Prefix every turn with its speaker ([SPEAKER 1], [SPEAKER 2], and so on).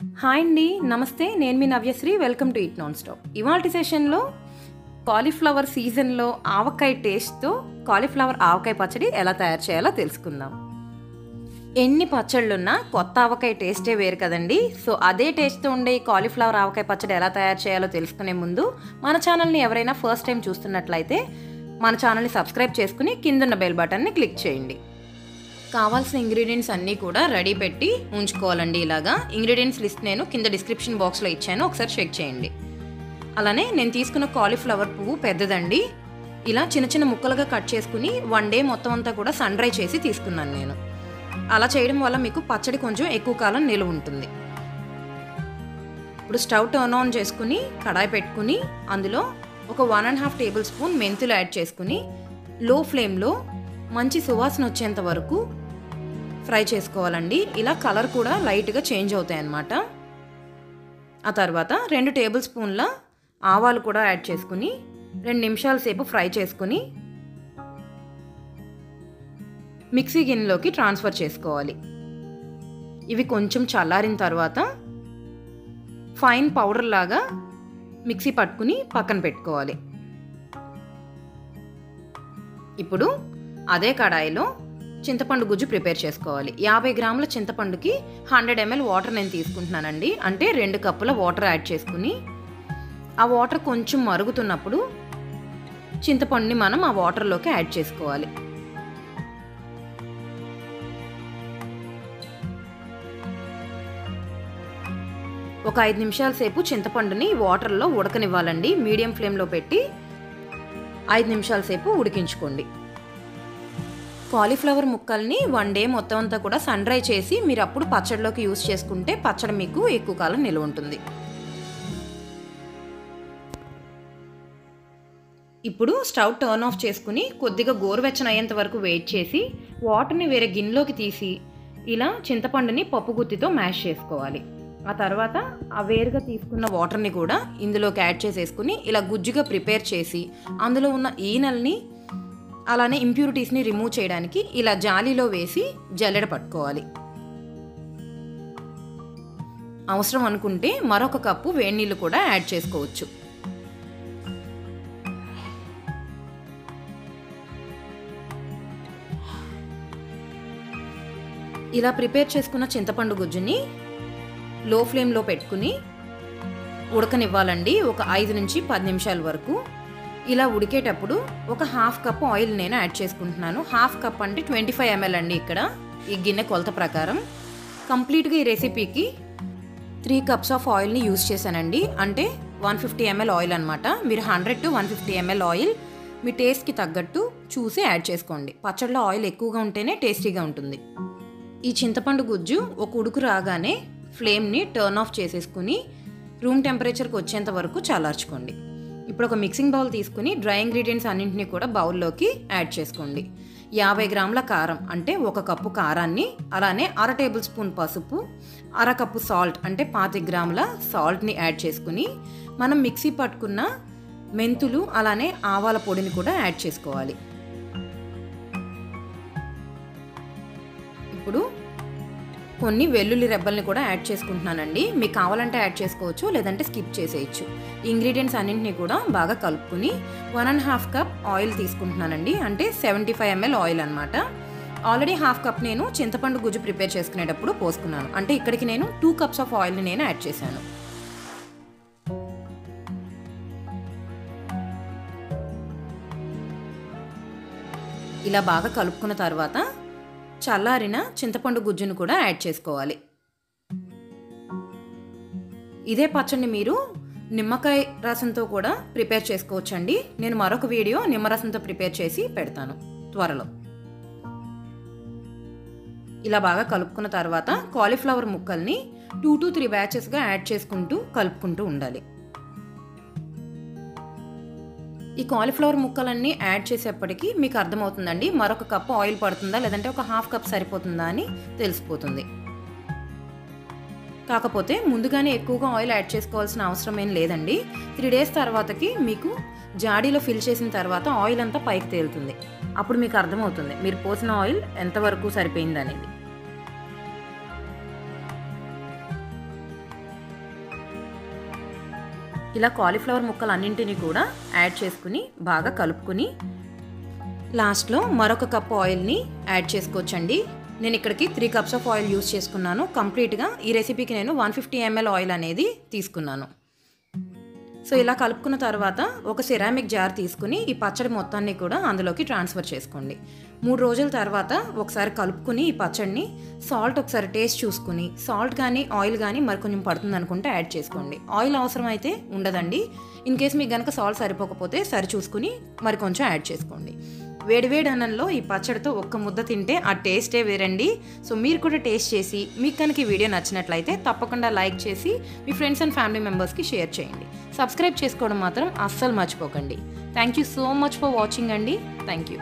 [SPEAKER 1] Hi అండి నమస్తే నేను మీ Navyasri welcome to it non stop ఇవాళ సెషన్లో కాలీఫ్లవర్ సీజన్లో ఆవకాయ టేస్ట్తో కాలీఫ్లవర్ ఆవకాయ పచ్చడి ఎలా తయారు చేయాలో తెలుసుకుందాం. ఎన్ని పచ్చళ్ళున్నా కొత్త ఆవకాయ టేస్టే వేరు కదండి. సో అదే టేస్ట్తో ఉండే ఈ కాలీఫ్లవర్ ఆవకాయ పచ్చడి ఎలా తయారు చేయాలో తెలుసుకునే ముందు మన ఛానల్ని ఎవరైనా ఫస్ట్ టైం చూస్తున్నట్లయితే మన ఛానల్ని సబ్స్క్రైబ్ చేసుకుని కిందున్న బెల్ బటన్ని క్లిక్ చేయండి. కావాల్సిన ఇంగ్రీడియంట్స్ అన్నీ కూడా రెడీ పెట్టి ఉంచుకోవాలండి ఇలాగా. ఇంగ్రీడియంట్స్ లిస్ట్ నేను కింద డిస్క్రిప్షన్ బాక్స్లో ఇచ్చాను. ఒకసారి చెక్ చేయండి. అలానే నేను తీసుకున్న కాలీఫ్లవర్ పువ్వు పెద్దదండి. ఇలా చిన్న చిన్న ముక్కలుగా కట్ చేసుకుని వన్ డే మొత్తం అంతా కూడా సన్ డ్రై చేసి తీసుకున్నాను నేను. అలా చేయడం వల్ల మీకు పచ్చడి కొంచెం ఎక్కువ కాలం నిలువ ఉంటుంది. ఇప్పుడు స్టవ్ టర్న్ ఆన్ చేసుకుని కడాయి పెట్టుకుని అందులో ఒక one and half tablespoon మెంతులు యాడ్ చేసుకుని లో ఫ్లేమ్లో మంచి సువాసన వచ్చేంత వరకు ఫ్రై చేసుకోవాలండి. ఇలా కలర్ కూడా లైట్గా చేంజ్ అవుతాయి అన్నమాట. ఆ తర్వాత రెండు టేబుల్ స్పూన్ల ఆవాలు కూడా యాడ్ చేసుకుని రెండు నిమిషాల సేపు ఫ్రై చేసుకుని మిక్సీ గిన్నెలోకి ట్రాన్స్ఫర్ చేసుకోవాలి. ఇవి కొంచెం చల్లారిన తర్వాత ఫైన్ పౌడర్ లాగా మిక్సీ పట్టుకుని పక్కన పెట్టుకోవాలి. ఇప్పుడు అదే కడాయిలో చింతపండు గుజ్జు ప్రిపేర్ చేసుకోవాలి. యాభై గ్రాముల చింతపండుకి హండ్రెడ్ ఎంఎల్ వాటర్ నేను తీసుకుంటున్నానండి. అంటే రెండు కప్పుల వాటర్ యాడ్ చేసుకుని ఆ వాటర్ కొంచెం మరుగుతున్నప్పుడు చింతపండుని మనం ఆ వాటర్లోకి యాడ్ చేసుకోవాలి. ఒక ఐదు నిమిషాల సేపు చింతపండుని వాటర్లో ఉడకనివ్వాలండి. మీడియం ఫ్లేమ్లో పెట్టి ఐదు నిమిషాల సేపు ఉడికించుకోండి. కాలీఫ్లవర్ ముక్కల్ని వన్ డే మొత్తం అంతా కూడా సన్ డ్రై చేసి మీరు అప్పుడు పచ్చడిలోకి యూస్ చేసుకుంటే పచ్చడి మీకు ఎక్కువ కాలం నిల్వ ఉంటుంది. ఇప్పుడు స్టవ్ టర్న్ ఆఫ్ చేసుకుని కొద్దిగా గోరువెచ్చన అయ్యేంత వరకు వెయిట్ చేసి వాటర్ని వేరే గిన్నెలోకి తీసి ఇలా చింతపండుని పప్పు గుత్తితో మ్యాష్ చేసుకోవాలి. ఆ తర్వాత ఆ వేరుగా తీసుకున్న వాటర్ని కూడా ఇందులోకి యాడ్ చేసేసుకుని ఇలా గుజ్జుగా ప్రిపేర్ చేసి అందులో ఉన్న ఈనల్ని అలానే ఇంప్యూరిటీస్ని రిమూవ్ చేయడానికి ఇలా జాలీలో వేసి జల్లెడ పట్టుకోవాలి. అవసరం అనుకుంటే మరొక కప్పు వేడి నీళ్ళు కూడా యాడ్ చేసుకోవచ్చు. ఇలా ప్రిపేర్ చేసుకున్న చింతపండు గుజ్జుని లో ఫ్లేమ్లో పెట్టుకుని ఉడకనివ్వాలండి. ఒక ఐదు నుంచి పది నిమిషాల వరకు ఇలా ఉడికేటప్పుడు ఒక హాఫ్ కప్ ఆయిల్ నేను యాడ్ చేసుకుంటున్నాను. హాఫ్ కప్ అంటే ట్వంటీ ఫైవ్ ఎంఎల్ అండి ఇక్కడ ఈ గిన్నె కొలత ప్రకారం. కంప్లీట్గా ఈ రెసిపీకి త్రీ కప్స్ ఆఫ్ ఆయిల్ని యూస్ చేశానండి. అంటే వన్ ఫిఫ్టీ ఎంఎల్ ఆయిల్ అనమాట మీరు hundred to one fifty ML oil మీ టేస్ట్కి తగ్గట్టు చూసి యాడ్ చేసుకోండి. పచ్చడిలో ఆయిల్ ఎక్కువగా ఉంటేనే టేస్టీగా ఉంటుంది. ఈ చింతపండు గుజ్జు ఒక ఉడుకు రాగానే ఫ్లేమ్ని టర్న్ ఆఫ్ చేసేసుకుని రూమ్ టెంపరేచర్కి వచ్చేంత వరకు చల్లార్చుకోండి. ఇప్పుడు ఒక మిక్సింగ్ బౌల్ తీసుకుని డ్రై ఇంగ్రీడియంట్స్ అన్నింటినీ కూడా బౌల్లోకి యాడ్ చేసుకోండి. యాభై గ్రాముల కారం అంటే ఒక కప్పు కారాన్ని అలానే అర టేబుల్ స్పూన్ పసుపు అర కప్పు సాల్ట్ అంటే పాతి గ్రాముల సాల్ట్ని యాడ్ చేసుకుని మనం మిక్సీ పట్టుకున్న మెంతులు అలానే ఆవాల పొడిని కూడా యాడ్ చేసుకోవాలి. కొన్ని వెల్లుల్లి రెబ్బల్ని కూడా యాడ్ చేసుకుంటున్నానండి. మీకు కావాలంటే యాడ్ చేసుకోవచ్చు లేదంటే స్కిప్ చేసేయచ్చు. ఇంగ్రీడియంట్స్ అన్నింటినీ కూడా బాగా కలుపుకుని one and half cup oil తీసుకుంటున్నానండి. అంటే సెవెంటీ ఫైవ్ ఎంఎల్ ఆయిల్ అనమాట ఆల్రెడీ హాఫ్ కప్ నేను చింతపండు గుజ్జు ప్రిపేర్ చేసుకునేటప్పుడు పోసుకున్నాను. అంటే ఇక్కడికి నేను టూ కప్స్ ఆఫ్ ఆయిల్ని నేను యాడ్ చేశాను. ఇలా బాగా కలుపుకున్న తర్వాత చల్లారిన చింతపండు గుజ్జును కూడా యాడ్ చేసుకోవాలి. ఇదే పచ్చడిని మీరు నిమ్మకాయ రసంతో కూడా ప్రిపేర్ చేసుకోవచ్చండి. నేను మరొక వీడియో నిమ్మరసంతో ప్రిపేర్ చేసి పెడతాను త్వరలో. ఇలా బాగా కలుపుకున్న తర్వాత కాలీఫ్లవర్ ముక్కల్ని టూ టు త్రీ బ్యాచెస్గా యాడ్ చేసుకుంటూ కలుపుకుంటూ ఉండాలి. ఈ కాలీఫ్లవర్ ముక్కలన్నీ యాడ్ చేసేప్పటికీ మీకు అర్థమవుతుందండి. మరొక కప్పు ఆయిల్ పడుతుందా? లేదంటే ఒక హాఫ్ కప్ సరిపోతుందా అని తెలిసిపోతుంది. కాకపోతే ముందుగానే ఎక్కువగా ఆయిల్ యాడ్ చేసుకోవాల్సిన అవసరం ఏం లేదండి. త్రీ డేస్ తర్వాతకి మీకు జాడీలో ఫిల్ చేసిన తర్వాత ఆయిల్ అంతా పైకి తేలుతుంది. అప్పుడు మీకు అర్థమవుతుంది మీరు పోసిన ఆయిల్ ఎంతవరకు సరిపోయింది ఇలా కాలీఫ్లవర్ ముక్కలు అన్నింటినీ కూడా యాడ్ చేసుకుని బాగా కలుపుకుని లాస్ట్లో మరొక కప్ ఆయిల్ని యాడ్ చేసుకోవచ్చండి. నేను ఇక్కడికి three cups of oil use చేసుకున్నాను. కంప్లీట్గా ఈ రెసిపీకి నేను వన్ ఫిఫ్టీ ఎంఎల్ ఆయిల్ అనేది తీసుకున్నాను. సో ఇలా కలుపుకున్న తర్వాత ఒక సిరామిక్ జార్ తీసుకుని ఈ పచ్చడి మొత్తాన్ని కూడా అందులోకి ట్రాన్స్ఫర్ చేసుకోండి. మూడు రోజుల తర్వాత ఒకసారి కలుపుకుని ఈ పచ్చడిని సాల్ట్ ఒకసారి టేస్ట్ చూసుకుని సాల్ట్ కానీ ఆయిల్ కానీ మరి కొంచెం పడుతుంది అనుకుంటే యాడ్ చేసుకోండి. ఆయిల్ అవసరం అయితే ఉండదండి. ఇన్ కేస్ మీకు కనుక సాల్ట్ సరిపోకపోతే సరి చూసుకుని మరి కొంచెం యాడ్ చేసుకోండి వేడివేడి అన్నంలో ఈ పచ్చడితో ఒక్క ముద్ద తింటే ఆ టేస్టే వేరండి. సో మీరు కూడా టేస్ట్ చేసి మీకు కనుక ఈ వీడియో నచ్చినట్లయితే తప్పకుండా లైక్ చేసి మీ ఫ్రెండ్స్ అండ్ ఫ్యామిలీ మెంబర్స్కి షేర్ చేయండి. సబ్స్క్రైబ్ చేసుకోవడం మాత్రం అస్సలు మర్చిపోకండి. Thank you so much for watching అండి. Thank you